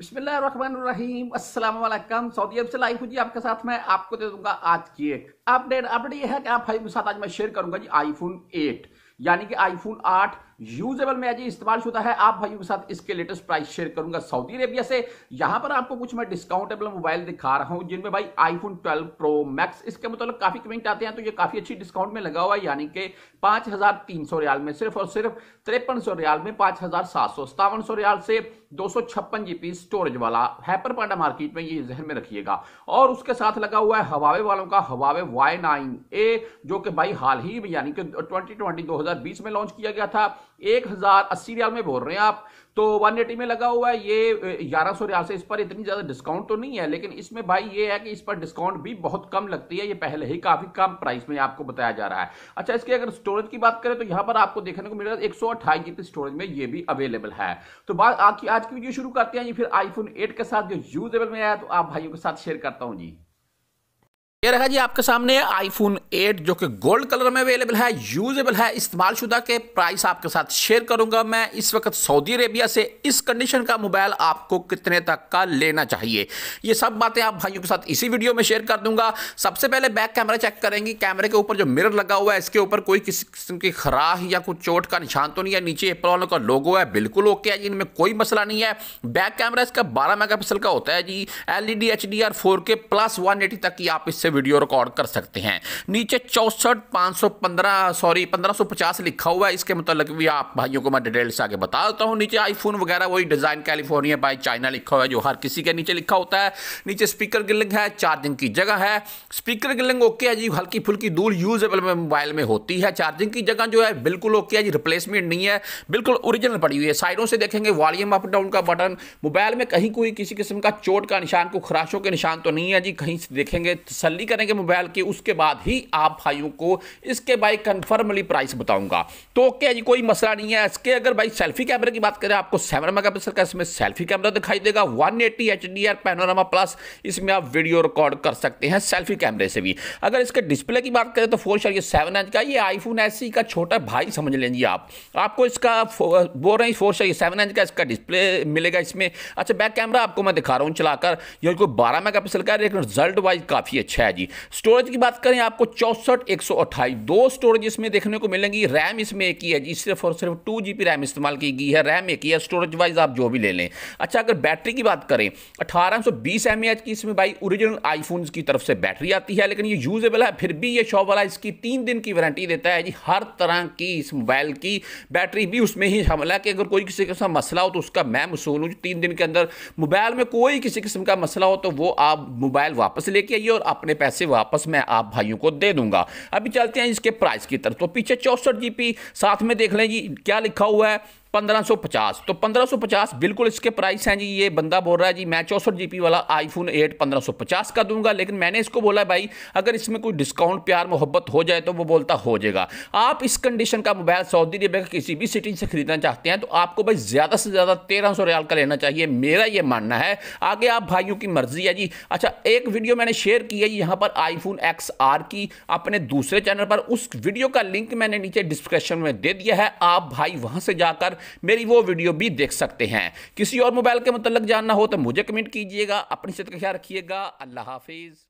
अस्सलाम वालेकुम सऊदी अरब से लाइव हूँ जी आपके साथ मैं आपको दे दूँगा आज की एक अपडेट। अपडेट यह है कि आप भाई के साथ आज मैं शेयर करूँगा जी आईफोन 8 यानी कि आईफोन 8 यूजेबल में अजी इस्तेमाल शुदा है। आप भाइयों के साथ इसके लेटेस्ट प्राइस शेयर करूँगा सऊदी अरेबिया से। यहाँ पर आपको कुछ मैं डिस्काउंटेबल मोबाइल दिखा रहा हूँ, जिनमें भाई आईफोन 12 प्रो मैक्स इसके मतलब काफ़ी कमेंट आते हैं तो ये काफ़ी अच्छी डिस्काउंट में लगा हुआ है, यानी कि पाँच हज़ार तीन सौ रियाल में सिर्फ़ और सिर्फ़ तिरपन सौ रियाल में पाँच हज़ार सात सौ सतावन सौ रियाल से दो सौ छप्पन जीबी स्टोरेज वाला हैपर पांडा मार्केट में ये जहन में रखिएगा। और उसके साथ लगा हुआ है हवावे वालों का हवावे वाई नाइन ए जो कि भाई हाल ही में, यानी कि ट्वेंटी ट्वेंटी दो हज़ार बीस में लॉन्च किया गया था। एक हज़ार अस्सी रियाल में बोल रहे हैं आप। तो वन एटी में लगा हुआ है, ये ग्यारह सौ रियाल से इस पर इतनी ज़्यादा डिस्काउंट तो नहीं है, लेकिन इसमें भाई ये है कि इस पर डिस्काउंट भी बहुत कम लगती है, ये पहले ही काफ़ी कम प्राइस में आपको बताया जा रहा है। अच्छा इसके अगर स्टोरेज की बात करें तो यहाँ पर आपको देखने को मिलेगा एक सौ अट्ठाईस जीबी स्टोरेज में ये भी अवेलेबल है। तो बात आज की वीडियो शुरू करते हैं जी, फिर आईफोन एट के साथ जो यूजेबल में आया तो आप भाइयों के साथ शेयर करता हूँ जी। ये रहा जी आपके सामने आईफोन 8 जो कि गोल्ड कलर में अवेलेबल है यूजेबल है, इस्तेमाल शुदा के प्राइस आपके साथ शेयर करूँगा मैं। इस वक्त सऊदी अरेबिया से इस कंडीशन का मोबाइल आपको कितने तक का लेना चाहिए। ये सब बातें आप भाइयों के साथ इसी वीडियो में शेयर कर दूँगा। सबसे पहले बैक कैमरा चेक करेंगे। कैमरे के ऊपर जो मिरर लगा हुआ है, इसके ऊपर कोई किसी किस्म की खराह या कुछ चोट का निशान तो नहीं है। नीचे एप्पल वालों का लोगो है, बिल्कुल ओके है इनमें कोई मसला नहीं है। बैक कैमरा इसका बारह मेगा का होता है जी। L E D H D R four K plus one eighty तक की आप इससे से वीडियो रिकॉर्ड कर सकते हैं। नीचे चौसठ, पाँच सौ पंद्रह, सॉरी, पंद्रह सौ पचास लिखा हुआ है। इसके मतलब भी आप भाइयों को मैं डिटेल से आगे बता देता हूँ। नीचे आईफोन वगैरह, वही डिज़ाइन कैलिफ़ोर्निया बाय चाइना लिखा हुआ है, जो हर किसी के नीचे लिखा होता है। नीचे स्पीकर गिलिंग है चार्जिंग की जगह है। स्पीकर गिलिंग ओके है जी, हल्की फुल्की दूर यूजेबल मोबाइल में होती है। चार्जिंग की जगह जो है, बिल्कुल ओके है जी रिप्लेसमेंट नहीं है। बिल्कुल ओरिजिनल पड़ी हुई है। साइडों से देखेंगे वॉल्यूम अप डाउन का बटन मोबाइल में कहीं कोई किसी किस्म का चोट का निशान को खराशों के निशान तो नहीं है जी। कहीं से देखेंगे तसली करेंगे मोबाइल की, उसके बाद ही आप भाइयों को इसके भाई कन्फर्मली प्राइस बताऊँगा। तो क्या जी कोई मसला नहीं है? इसके अगर भाई सेल्फी कैमरे की बात करें, आपको सेवन मेगा पिक्सल का इसमें सेल्फी कैमरा दिखाई देगा one eighty H D R panorama plus इसमें आप वीडियो रिकॉर्ड कर सकते हैं सेल्फी कैमरे से भी। अगर इसके डिस्प्ले की बात करें तो फोर ये सेवन इंच का, ये आईफोन एस का छोटा भाई समझ लेंगे आप। आपको इसका बोल रहे हैं फोर ये सेवन इंच का इसका डिस्प्ले मिलेगा इसमें। अच्छा बैक कैमरा आपको मैं दिखा रहा हूँ चलाकर, ये कोई बारह मेगा पिक्सल का रिज़ल्ट वाइज काफ़ी अच्छा है। जी। स्टोरेज की बात करें, आपको चौसठ, एक सौ अट्ठाईस, दो स्टोरेज इसमें देखने को मिलेंगी। रैम इसमें एक ही है जी, सिर्फ़ और सिर्फ़ टू जी रैम इस्तेमाल की गई है। रैम एक ही है स्टोरेज वाइज आप जो भी ले लें। अच्छा अगर बैटरी की बात करें, अठारह सौ की इसमें भाई ओरिजिनल आईफोन की तरफ़ से बैटरी आती है, लेकिन ये यूजेबल है, फिर भी ये शॉप वाला इसकी तीन दिन की वारंटी देता है जी, हर तरह की इस मोबाइल की बैटरी भी उसमें ही शामिल है कि अगर कोई किसी किस्म का मसला हो तो उसका मैं मसूल हूँ। तीन दिन के अंदर मोबाइल में कोई किसी किस्म का मसला हो तो वो आप मोबाइल वापस लेके आइए और अपने पैसे वापस मैं आप भाइयों को दे दूँगा। अभी चलते हैं इसके प्राइस की तरफ़। तो पीछे चौसठ जीबी साथ में देख लें जी, क्या लिखा हुआ है? 1550 तो 1550 बिल्कुल इसके प्राइस हैं जी, ये बंदा बोल रहा है जी, मैं चौसठ जीबी वाला आईफोन 8 1550 का दूँगा, लेकिन मैंने इसको बोला भाई, अगर इसमें कोई डिस्काउंट प्यार, मोहब्बत हो जाए तो वो बोलता हो जाएगा। आप इस कंडीशन का मोबाइल सऊदी अरबिया का किसी भी सिटी से खरीदना चाहते हैं तो आपको भाई ज़्यादा से ज़्यादा तेरह सौ रियाल का लेना चाहिए, मेरा ये मानना है। आगे आप भाइयों की मर्ज़ी है जी। अच्छा एक वीडियो मैंने शेयर की है यहाँ पर आईफोन एक्स आर की, अपने दूसरे चैनल पर, उस वीडियो का लिंक मैंने नीचे डिस्क्रिप्शन में दे दिया है। आप भाई वहाँ से जाकर मेरी वो वीडियो भी देख सकते हैं। किसी और मोबाइल के मतलब जानना हो तो मुझे कमेंट कीजिएगा, अपनी सेहत का ख्याल रखिएगा। अल्लाह हाफिज़।